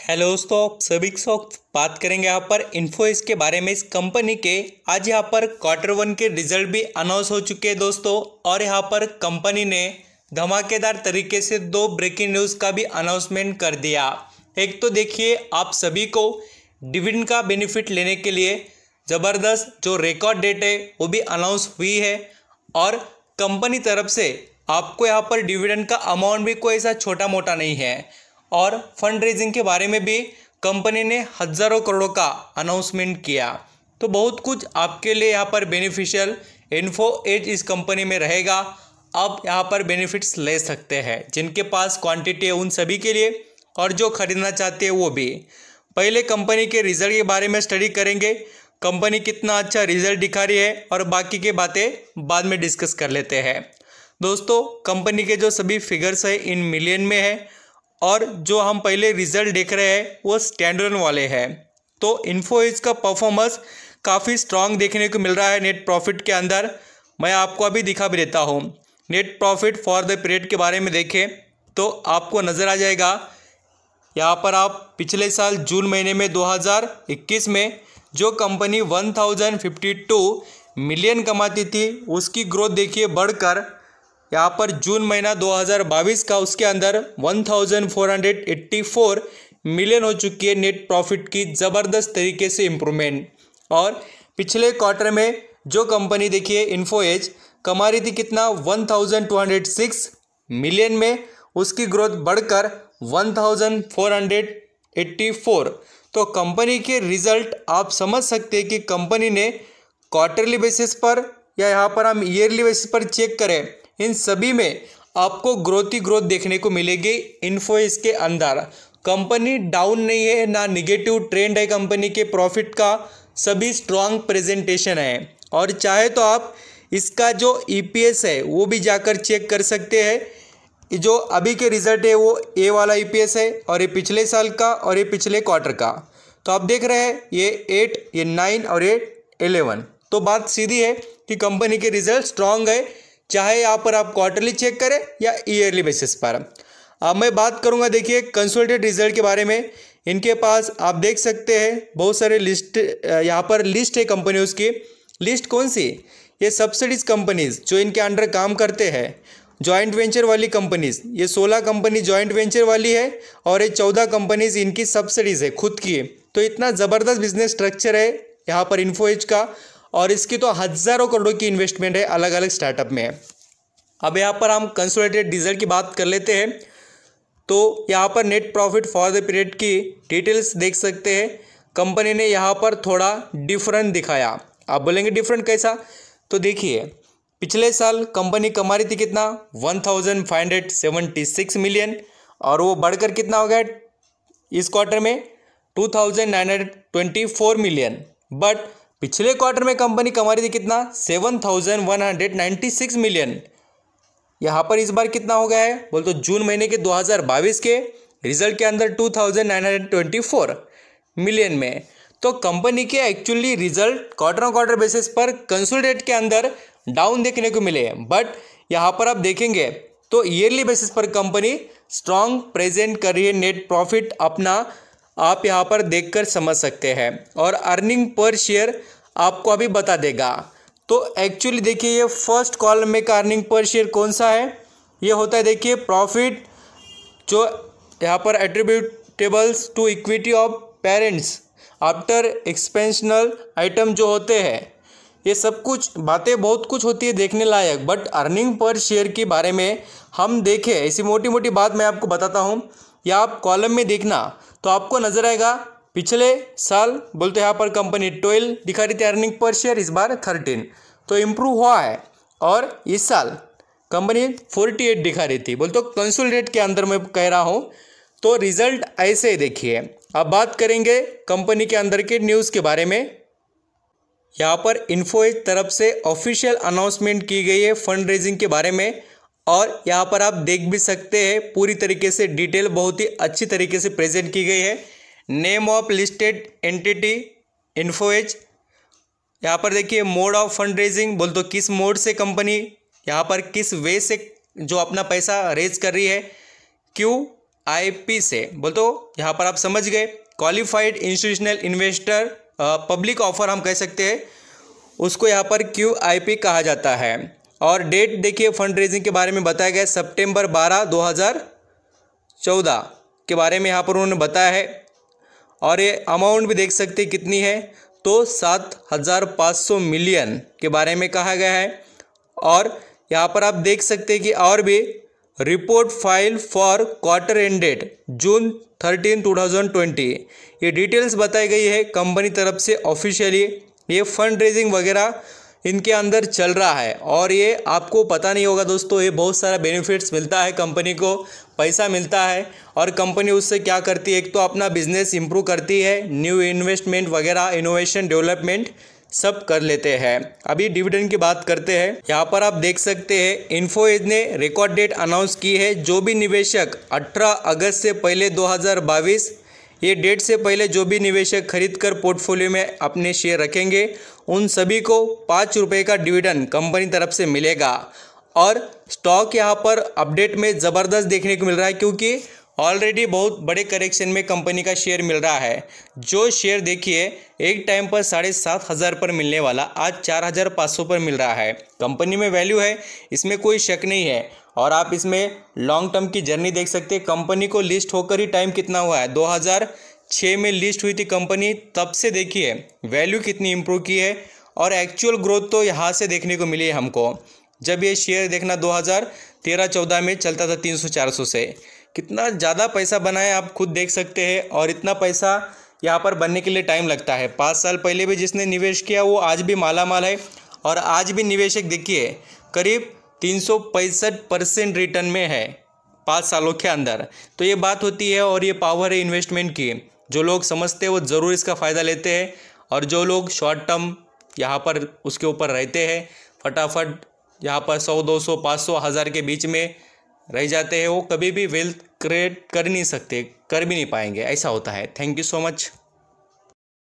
Hello दोस्तों, आप सभी साथ बात करेंगे यहाँ पर इन्फो के बारे में। इस कंपनी के आज यहाँ पर क्वार्टर वन के रिज़ल्ट भी अनाउंस हो चुके हैं दोस्तों। और यहाँ पर कंपनी ने धमाकेदार तरीके से दो ब्रेकिंग न्यूज़ का भी अनाउंसमेंट कर दिया। एक तो देखिए, आप सभी को डिविडेंड का बेनिफिट लेने के लिए ज़बरदस्त जो रिकॉर्ड डेट है, वो भी अनाउंस हुई है। और कंपनी तरफ़ से आपको यहाँ पर डिविडेंड का अमाउंट भी कोई ऐसा छोटा मोटा नहीं है। और फंड रेजिंग के बारे में भी कंपनी ने हज़ारों करोड़ों का अनाउंसमेंट किया। तो बहुत कुछ आपके लिए यहाँ पर बेनिफिशियल इन्फो एज इस कंपनी में रहेगा। आप यहाँ पर बेनिफिट्स ले सकते हैं, जिनके पास क्वांटिटी है उन सभी के लिए और जो खरीदना चाहते हैं वो भी। पहले कंपनी के रिज़ल्ट के बारे में स्टडी करेंगे। कंपनी कितना अच्छा रिज़ल्ट दिखा रही है और बाकी की बातें बाद में डिस्कस कर लेते हैं। दोस्तों कंपनी के जो सभी फिगर्स है इन मिलियन में है। और जो हम पहले रिज़ल्ट देख रहे हैं, वो स्टैंडर्न वाले हैं। तो इन्फोइज का परफॉर्मेंस काफ़ी स्ट्रांग देखने को मिल रहा है नेट प्रॉफिट के अंदर। मैं आपको अभी दिखा भी देता हूँ। Net profit for the period के बारे में देखें तो आपको नज़र आ जाएगा। यहाँ पर आप पिछले साल जून महीने में 2021 में जो कंपनी 1052 मिलियन कमाती थी, उसकी ग्रोथ देखिए बढ़कर यहाँ पर जून महीना 2022 का उसके अंदर 1484 मिलियन हो चुकी है नेट प्रॉफिट की ज़बरदस्त तरीके से इम्प्रूवमेंट और पिछले क्वार्टर में जो कंपनी देखिए इन्फो एज कमा रही थी कितना? 1206 मिलियन में। उसकी ग्रोथ बढ़कर 1484 तो कंपनी के रिज़ल्ट आप समझ सकते हैं कि कंपनी ने क्वार्टरली बेसिस पर या यहाँ पर हम ईयरली बेसिस पर चेक करें। इन सभी में आपको ग्रोथ ही ग्रोथ देखने को मिलेगी। इन्फो के अंदर। कंपनी डाउन नहीं है, ना निगेटिव ट्रेंड है कंपनी के प्रॉफिट का। सभी स्ट्रांग प्रेजेंटेशन है। और चाहे तो आप इसका जो ईपीएस है, वो भी जाकर चेक कर सकते हैं। जो अभी के रिज़ल्ट है, वो ए वाला ईपीएस है और ये पिछले साल का और ये पिछले क्वार्टर का। तो आप देख रहे हैं, ये एट ये नाइन और ये एलेवन तो बात सीधी है कि कंपनी के रिज़ल्ट स्ट्रांग है। चाहे यहाँ पर आप क्वार्टरली चेक करें या ईयरली बेसिस पर। अब मैं बात करूँगा, देखिए कंसोलिडेट रिज़ल्ट के बारे में। इनके पास आप देख सकते हैं, बहुत सारे लिस्ट यहाँ पर लिस्ट है कंपनी की। लिस्ट कौन सी? ये सब्सिडीज कंपनीज़ जो इनके अंडर काम करते हैं। जॉइंट वेंचर वाली कंपनीज़ ये सोलह कंपनी जॉइंट वेंचर वाली है और ये चौदह कंपनीज़ इनकी सब्सिडीज है, खुद की। तो इतना ज़बरदस्त बिज़नेस स्ट्रक्चर है यहाँ पर इन्फोएज का। और इसकी तो हज़ारों करोड़ों की इन्वेस्टमेंट है अलग अलग स्टार्टअप में अब यहाँ पर हम कंसोलिडेटेड डीजल की बात कर लेते हैं। तो यहाँ पर net profit for the period की डिटेल्स देख सकते हैं। कंपनी ने यहाँ पर थोड़ा डिफरेंट दिखाया। आप बोलेंगे डिफरेंट कैसा? तो देखिए, पिछले साल कंपनी कमा रही थी कितना? One thousand five hundred seventy six million और वो बढ़कर कितना हो गया? इस क्वार्टर में two thousand nine hundred twenty four million but पिछले क्वार्टर में कंपनी कमा रही थी कितना? Seven thousand one hundred ninety six million यहाँ पर इस बार कितना हो गया है? बोल तो जून महीने के 2022 के रिज़ल्ट के अंदर 2924 मिलियन में. तो कंपनी के actually result quarter on quarter basis पर कंसोलिडेट के अंदर डाउन देखने को मिले बट यहाँ पर आप देखेंगे तो ईयरली बेसिस पर कंपनी स्ट्रांग प्रेजेंट कर रही है नेट प्रॉफिट अपना आप यहाँ पर देखकर समझ सकते हैं। और अर्निंग पर शेयर आपको अभी बता देगा। तो एक्चुअली देखिए ये फ़र्स्ट कॉलम में का अर्निंग पर शेयर कौन सा है? ये होता है देखिए प्रॉफिट जो यहाँ पर attributables to equity of parents after exceptional item जो होते हैं। ये सब कुछ, बातें बहुत कुछ होती है देखने लायक बट अर्निंग पर शेयर के बारे में हम देखें। ऐसी मोटी मोटी बात मैं आपको बताता हूँ। या आप कॉलम में देखना तो आपको नज़र आएगा, पिछले साल बोलते यहाँ पर कंपनी ट्वेल्व दिखा रही थी अर्निंग पर शेयर इस बार थर्टीन तो इम्प्रूव हुआ है और इस साल कंपनी फोर्टी एट दिखा रही थी। बोल तो कंसोलिडेट के अंदर मैं कह रहा हूँ तो रिज़ल्ट ऐसे देखिए। अब बात करेंगे कंपनी के अंदर के न्यूज़ के बारे में। यहाँ पर इन्फोएज तरफ़ से ऑफिशियल अनाउंसमेंट की गई है फंड रेजिंग के बारे में। और यहाँ पर आप देख भी सकते हैं, पूरी तरीके से डिटेल बहुत ही अच्छी तरीके से प्रेजेंट की गई है। Name of listed entity Info Edge यहाँ पर देखिए मोड ऑफ़ फंड रेजिंग बोल तो किस मोड से कंपनी यहाँ पर किस वे से जो अपना पैसा रेज कर रही है, क्यू आई से। बोल तो यहाँ पर आप समझ गए qualified institutional investor public offer हम कह सकते हैं, उसको यहाँ पर क्यू आई कहा जाता है? और डेट देखिए फंड रेजिंग के बारे में बताया गया सितंबर 12 2014 के बारे में यहाँ पर उन्होंने बताया है। और ये अमाउंट भी देख सकते हैं कितनी है तो सात हज़ार पाँच सौ मिलियन के बारे में कहा गया है। और यहाँ पर आप देख सकते हैं कि और भी report file for quarter ended June thirteen two thousand twenty ये डिटेल्स बताई गई है कंपनी तरफ़ से ऑफिशियली ये फंड रेजिंग वगैरह इनके अंदर चल रहा है। और ये आपको पता नहीं होगा दोस्तों, ये बहुत सारा बेनिफिट्स मिलता है कंपनी को, पैसा मिलता है। और कंपनी उससे क्या करती है? एक तो अपना बिज़नेस इंप्रूव करती है न्यू इन्वेस्टमेंट वगैरह इनोवेशन डेवलपमेंट सब कर लेते हैं। अभी डिविडेंड की बात करते हैं। यहाँ पर आप देख सकते हैं इन्फोएज ने रिकॉर्ड डेट अनाउंस की है। जो भी निवेशक 18 अगस्त से पहले 2022 ये डेट से पहले जो भी निवेशक खरीद कर पोर्टफोलियो में अपने शेयर रखेंगे, उन सभी को पाँच रुपये का डिविडेंड कंपनी तरफ़ से मिलेगा। और स्टॉक यहाँ पर अपडेट में ज़बरदस्त देखने को मिल रहा है क्योंकि ऑलरेडी बहुत बड़े करेक्शन में कंपनी का शेयर मिल रहा है। जो शेयर देखिए, एक टाइम पर साढ़े सात हज़ार पर मिलने वाला, आज चार हज़ार पाँच सौ पर मिल रहा है। कंपनी में वैल्यू है, इसमें कोई शक नहीं है। और आप इसमें लॉन्ग टर्म की जर्नी देख सकते हैं। कंपनी को लिस्ट होकर ही टाइम कितना हुआ है? दो हज़ार छः में लिस्ट हुई थी कंपनी तब से देखिए वैल्यू कितनी इम्प्रूव की है। और एक्चुअल ग्रोथ तो यहाँ से देखने को मिली है हमको। जब ये शेयर देखना 2013-14 में चलता था 300-400 से। कितना ज़्यादा पैसा बना है आप खुद देख सकते हैं और इतना पैसा यहाँ पर बनने के लिए टाइम लगता है। पाँच साल पहले भी जिसने निवेश किया, वो आज भी माला माल है और आज भी निवेशक देखिए, करीब तीन सौ पैंसठ परसेंट रिटर्न में है पाँच सालों के अंदर। तो ये बात होती है और ये पावर है इन्वेस्टमेंट की। जो लोग समझते हैं वो ज़रूर इसका फ़ायदा लेते हैं और जो लोग शॉर्ट टर्म यहाँ पर उसके ऊपर रहते हैं, फटाफट यहाँ पर सौ, दो सौ, पाँच सौ, हज़ार के बीच में रह जाते हैं, वो कभी भी वेल्थ क्रिएट कर नहीं सकते, कर भी नहीं पाएँगे, ऐसा होता है। Thank you so much